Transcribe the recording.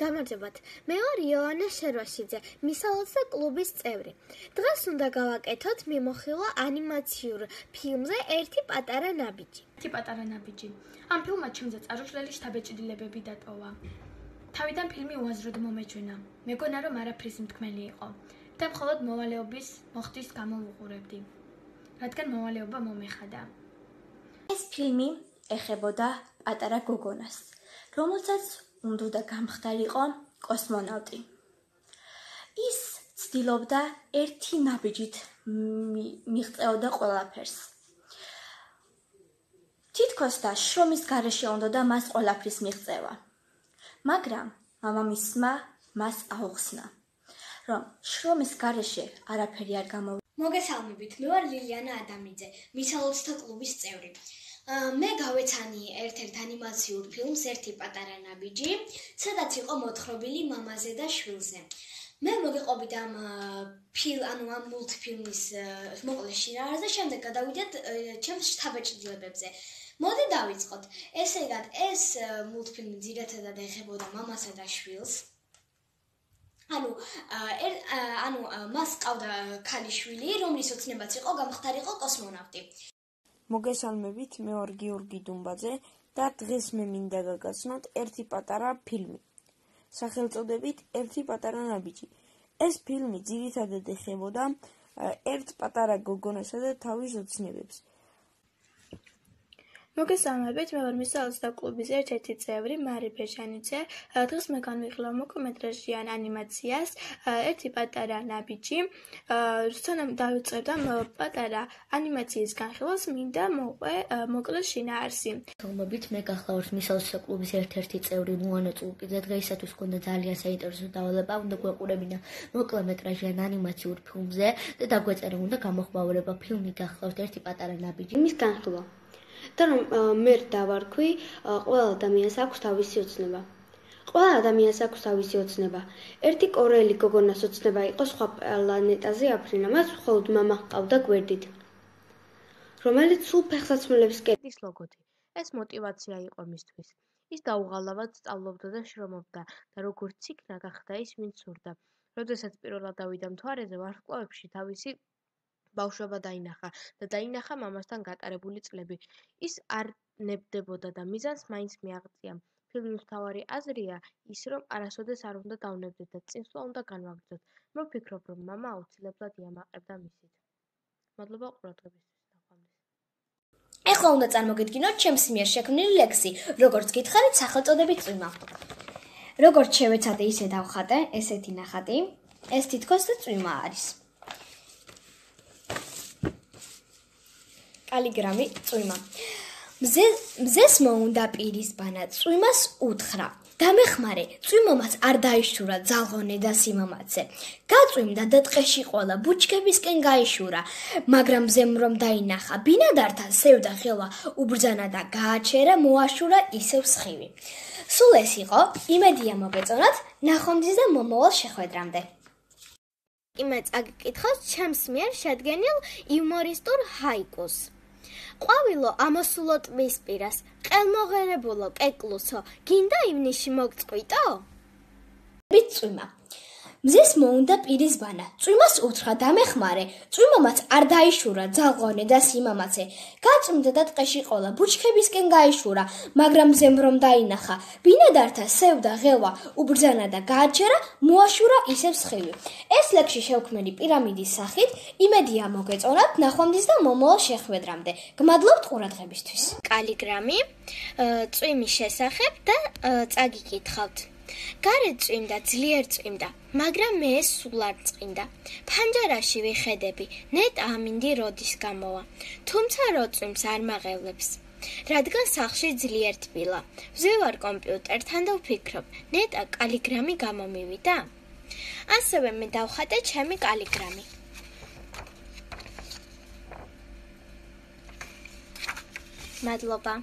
გამარჯობათ. მე ვარ იოანა შერვაშიძე, მისალოცა კლუბის წევრი. დღეს უნდა გავაკეთოთ მიმოხილვა ანიმაციურ ფილმზე ერთი პატარა ნაბიჯი. ერთი პატარა ნაბიჯი. ამ ფილმმა ჩემზე წარუჭრელი შთაბეჭდილებები დატოვა. თავიდან ფილმი უაზროდ მომეჩვენა. მეგონა რომ არაფრის მთქმელი იყო და მხოლოდ მოვალეობის მოხდის გამო ვუყურებდი. რადგან მოვალეობა მომეხადა. ეს ფილმი ეხებოდა პატარა გოგონას, რომელსაც უნდა გამხდარიყო კოსმონავტი. ის ცდილობდა ერთი ნაბიჯით მიღწეოდა ყველაფერს. თითქოს და შრომის გარეშე უნდა და მას ყველაფრის მიღწევა. მაგრამ მამამისმა მას აუხსნა, რომ შრომის გარეშე არაფერი არ გამო მოგესალმებით, მე ვარ ლილიანა ადამიძე, მისალოცთა კლუბის წევრი. მე გავეცანი ერთ-ერთ ანიმაციურ ფილმს ერთი პატარა ნაბიჯი, სადაც იყო მოთხრობილი მამაზე და შვილზე. მე მოგეყობით ამ ფილ ანუ ამ მულტფილმის მოკლე შინაარსზე, შემდეგ გადავიდეთ ჩემს შთაბეჭდილებებზე. მოდი დავიწყოთ. ესე იგი, ეს მულტფილმი ძირითადად ეხებოდა მამასა და შვილს. ანუ ანუ მას ყავდა ქალიშვილი, რომლის ოცნებაც იყო გამხდარიყო კოსმონავტი. მოგესალმებით, მე ვარ გიორგი დუმბაძე და დღეს მე მინდა გაგაცნოთ ერთი პატარა ფილმი. სახელწოდებით ერთი პატარა ნაბიჯი. ეს ფილმი ძირითადად ეხებოდა ერთ პატარა გოგონასა და თავის ოცნებებს. მოგესალმებით, მე ვარ მისალის და კლუბის ერთ-ერთი წევრი მარი ფეშანიცე. დღეს მე განვიხილავ მოკუმეტრაჟიან ანიმაციას ერთი პატარა ნაბიჯი. სანამ დავიწყებდა პატარა ანიმაციის განხილვას, მინდა მოყვე მოკლე შინაარსი. მოგებით, მე გახლავართ მისალის და კლუბის ერთ-ერთი წევრი ნუანა წულკიძე. დღეისათვის გქონდა ძალიან საინტერესო დავალება, უნდა გვეყურებინა მოკუმეტრაჟიან ანიმაციურ ფილმზე და დაგვეწერა უნდა გამოხმაურება ფილმი გახლავართ ერთი პატარა ნაბიჯი. მის განხილვა და რომ მე დავარქვი, ყველა ადამიანს აქვს თავისი ოცნება. ყველა ადამიანს აქვს თავისი ოცნება. ერთი კორეელი გოგონას ოცნება იყო სხვა პლანეტაზე აფრინა, მას მხოლოდ мама ჰყავდა გვერდით. რომელიც სულ ფეხსაცმელებს კეტის ლოგოთი. ეს мотивация იყო მისთვის. ის დაუღალავად სწავლობდა და შრომობდა და როგორც იქნა გახდა ის, ვინც სურდა. როდესაც პირველად დავიდა მთვარეზე, ვარსკვლავებში თავისი ბავშვობა დაინახა და დაინახა მამასთან გატარებული წლები. ის არ ნებდებოდა და მიზანს მაინც მიაღწია. ფილმის მთავარი აზრია ის, რომ არასოდეს არ უნდა დავნებდეთ და წინსვლა უნდა განვაგრძოთ. მე ვფიქრობ, რომ мама აუცილებლად იამაყებდა მისით. მადლობა ყურადღებისთვის. ეხლა უნდა წარმოგიდგინოთ ჩემს მიერ შექმნილი ლექსი, როგორც გითხარით სახელწოდებით წვიმა. როგორც შევეცადე ისე დავხატე, ესეთი ნახატი. ეს თითქოს და წვიმა არის. კალიგრამი წვიმა. მზე მზეს მოუნდა პირის ბანა წვიმას უთხრა. დამეხმარე, წვიმომაც არ დაიშურა ძალღონე და სიმამაცე. გაწვიმდა და ტყეში ყოლა ბუჩქებისკენ გაიშურა, მაგრამ მზემ რომ დაინახა ბინადართან სევდა ხელა უბრძანა და გააჩერა მოაშურა ისევ სხივი. სულ ეს იყო, იმედია მოგეწონათ, ნახვამდის და მომავალ შეხვედრამდე. იმე წაგიკითხავს ჩემს მიერ შედგენილ იუმორისტულ ჰაიკუს. ყვავილო ამოსულო ტბის პირას, ყელმოღერებულო კეკლუსო, გინდა ივნიში მოგწყვიტო? ბიცუმა მზეს მოუნდა პირის ბანა. წვიმას უთხრა დამეხმარე. წვიმამაც არ დაიშურა ძალღონე და სიმამაცე. გაწმდა და ტყეში ყოლა ბუჩქებისკენ გაიშურა, მაგრამ მზემ რომ დაინახა, ბინადართა სევდა ღელვა, უბრძანა და გააჩერა, მოაშურა ისევ სხივი. ეს ლექსი შევქმნილი პირამიდის სახით, იმედია მოგეწონათ ნახვამდის და მომავალ შეხვედრამდე. გმადლობთ ყურადღებისთვის. კალიგრამი, წვიმის შესახებ და წაგიკითხავთ. გარეთ წვიმდა, ძლიერ წვიმდა, მაგრამ მე სულ არ წვიმდა. ფანჯარაში ვიხედები, ნეტ ამინდი როდის გამოვა. თუმცა რო წვიმს არ მაღელებს. რადგან სახში ძლიერ თბილა. ვზევარ კომპიუტერთან და ვფიქრობ, ნეტა კალიგრამი გამომივიდა. ასევე მე დავხატე ჩემი კალიგრამი. მადლობა.